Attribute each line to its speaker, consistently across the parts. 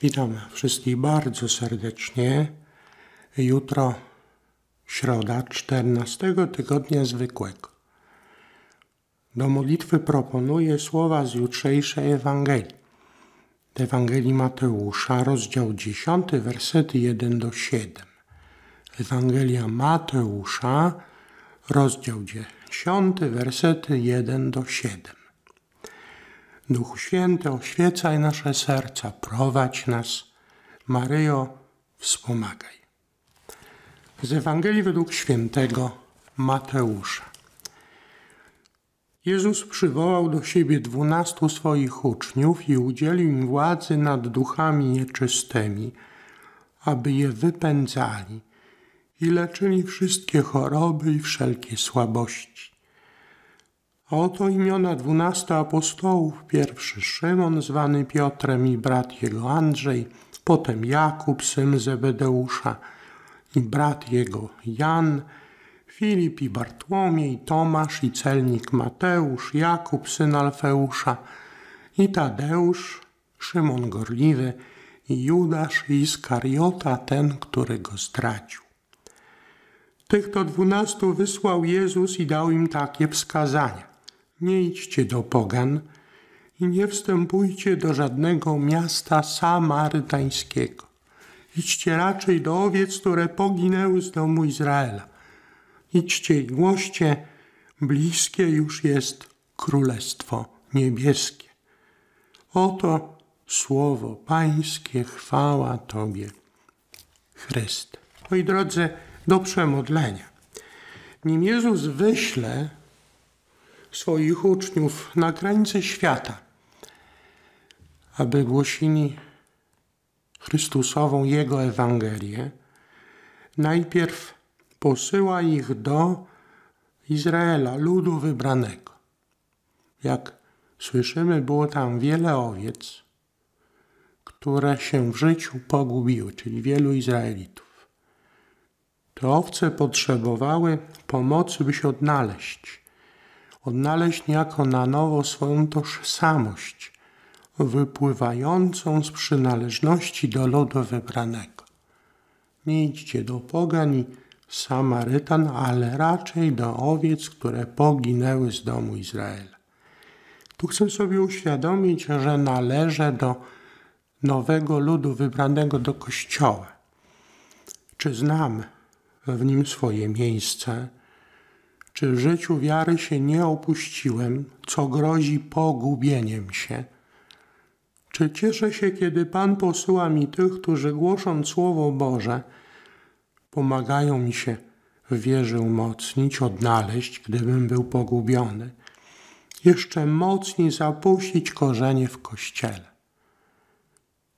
Speaker 1: Witam wszystkich bardzo serdecznie. Jutro środa 14 tygodnia zwykłego. Do modlitwy proponuję słowa z jutrzejszej Ewangelii. Ewangelii Mateusza, rozdział 10, wersety 1 do 7. Ewangelia Mateusza, rozdział 10, wersety 1 do 7. Duchu Święty, oświecaj nasze serca, prowadź nas. Maryjo, wspomagaj. Z Ewangelii według świętego Mateusza. Jezus przywołał do siebie dwunastu swoich uczniów i udzielił im władzy nad duchami nieczystymi, aby je wypędzali i leczyli wszystkie choroby i wszelkie słabości. A oto imiona dwunastu apostołów. Pierwszy Szymon, zwany Piotrem i brat jego Andrzej, potem Jakub, syn Zebedeusza i brat jego Jan, Filip i Bartłomiej, Tomasz i celnik Mateusz, Jakub, syn Alfeusza i Tadeusz, Szymon Gorliwy i Judasz i Iskariota, ten, który go zdradził. Tych to dwunastu wysłał Jezus i dał im takie wskazania. Nie idźcie do pogan i nie wstępujcie do żadnego miasta samarytańskiego. Idźcie raczej do owiec, które poginęły z domu Izraela. Idźcie i głoście, bliskie już jest Królestwo Niebieskie. Oto słowo Pańskie, chwała Tobie, Chryste. Moi drodzy, do przemodlenia. Nim Jezus wyśle swoich uczniów na krańce świata, aby głosili Chrystusową Jego Ewangelię, najpierw posyła ich do Izraela, ludu wybranego. Jak słyszymy, było tam wiele owiec, które się w życiu pogubiły, czyli wielu Izraelitów. Te owce potrzebowały pomocy, by się odnaleźć odnaleźć niejako na nowo swoją tożsamość, wypływającą z przynależności do ludu wybranego. Nie idźcie do pogan i Samarytan, ale raczej do owiec, które poginęły z domu Izraela. Tu chcę sobie uświadomić, że należę do nowego ludu wybranego do Kościoła. Czy znam w nim swoje miejsce? Czy w życiu wiary się nie opuściłem, co grozi pogubieniem się? Czy cieszę się, kiedy Pan posyła mi tych, którzy głosząc Słowo Boże, pomagają mi się w wierze umocnić, odnaleźć, gdybym był pogubiony, jeszcze mocniej zapuścić korzenie w Kościele?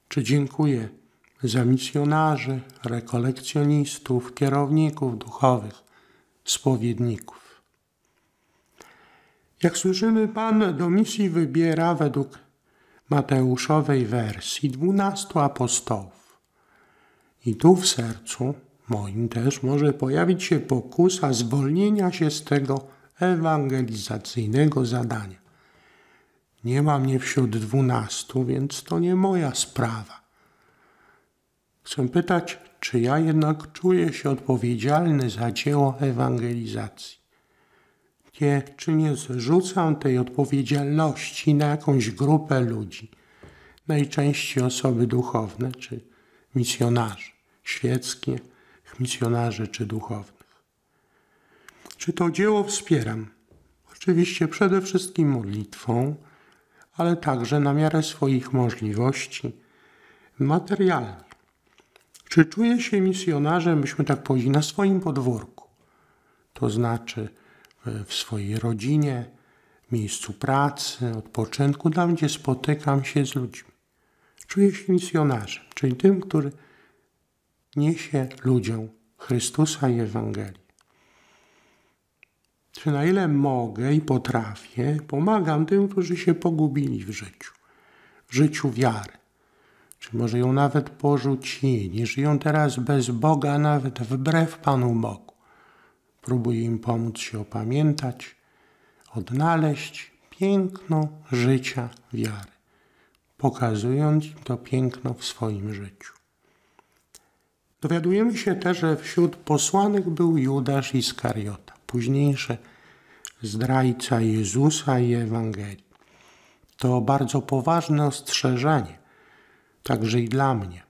Speaker 1: Czy dziękuję za misjonarzy, rekolekcjonistów, kierowników duchowych, spowiedników? Jak słyszymy, Pan do misji wybiera według Mateuszowej wersji dwunastu apostołów. I tu w sercu moim też może pojawić się pokusa zwolnienia się z tego ewangelizacyjnego zadania. Nie ma mnie wśród dwunastu, więc to nie moja sprawa. Chcę pytać, czy ja jednak czuję się odpowiedzialny za dzieło ewangelizacji czy nie zrzucam tej odpowiedzialności na jakąś grupę ludzi, najczęściej osoby duchowne czy misjonarzy świeckie, misjonarzy czy duchownych. Czy to dzieło wspieram? Oczywiście przede wszystkim modlitwą, ale także na miarę swoich możliwości materialnie. Czy czuję się misjonarzem, byśmy tak powiedzieli, na swoim podwórku? To znaczy, w swojej rodzinie, miejscu pracy, odpoczynku, tam gdzie spotykam się z ludźmi. Czuję się misjonarzem, czyli tym, który niesie ludziom Chrystusa i Ewangelię. Czy na ile mogę i potrafię, pomagam tym, którzy się pogubili w życiu, w życiu wiary. Czy może ją nawet porzucili, żyją teraz bez Boga, nawet wbrew Panu Bogu. Próbuję im pomóc się opamiętać, odnaleźć piękno życia wiary. pokazując im to piękno w swoim życiu. Dowiadujemy się też, że wśród posłanych był Judasz Iskariota, późniejszy zdrajca Jezusa i Ewangelii. To bardzo poważne ostrzeżenie, także i dla mnie.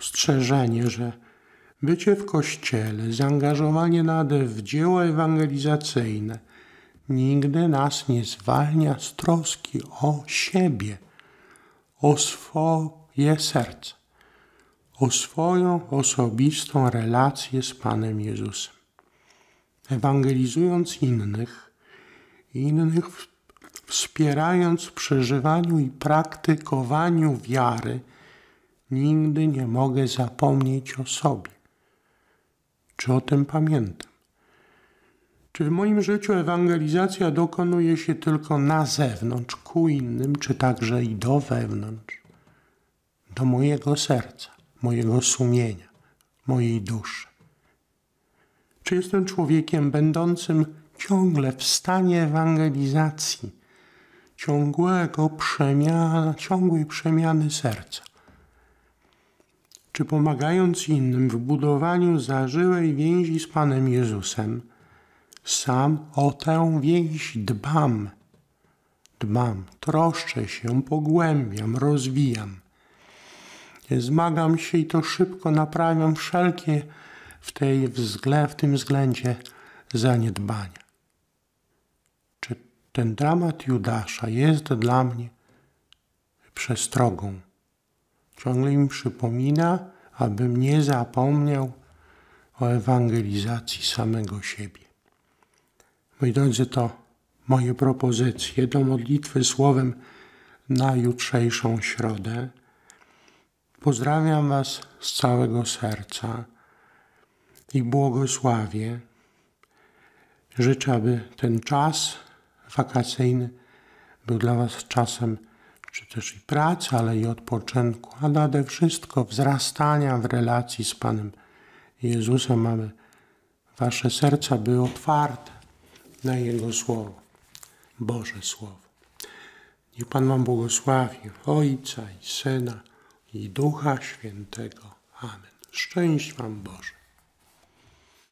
Speaker 1: Ostrzeżenie, że bycie w kościele, zaangażowanie nawet w dzieło ewangelizacyjne nigdy nas nie zwalnia z troski o siebie, o swoje serce, o swoją osobistą relację z Panem Jezusem. Ewangelizując innych, innych wspierając w przeżywaniu i praktykowaniu wiary, nigdy nie mogę zapomnieć o sobie. Czy o tym pamiętam? Czy w moim życiu ewangelizacja dokonuje się tylko na zewnątrz, ku innym, czy także i do wewnątrz, do mojego serca, mojego sumienia, mojej duszy? Czy jestem człowiekiem będącym ciągle w stanie ewangelizacji, ciągłego przemiana, ciągłej przemiany serca? Czy pomagając innym w budowaniu zażyłej więzi z Panem Jezusem, sam o tę więź dbam, dbam, troszczę się, pogłębiam, rozwijam. Zmagam się i to szybko naprawiam wszelkie w, tej wzgle, w tym względzie zaniedbania. Czy ten dramat Judasza jest dla mnie przestrogą? Ciągle mi przypomina, abym nie zapomniał o ewangelizacji samego siebie. Moi drodzy, to moje propozycje do modlitwy słowem na jutrzejszą środę. Pozdrawiam Was z całego serca i błogosławię. Życzę, aby ten czas wakacyjny był dla Was czasem też i pracy, ale i odpoczynku, a nade wszystko wzrastania w relacji z Panem Jezusem, aby Wasze serca były otwarte na Jego Słowo, Boże Słowo. Niech Pan Wam błogosławi Ojca i Syna i Ducha Świętego. Amen. Szczęść Wam Boże.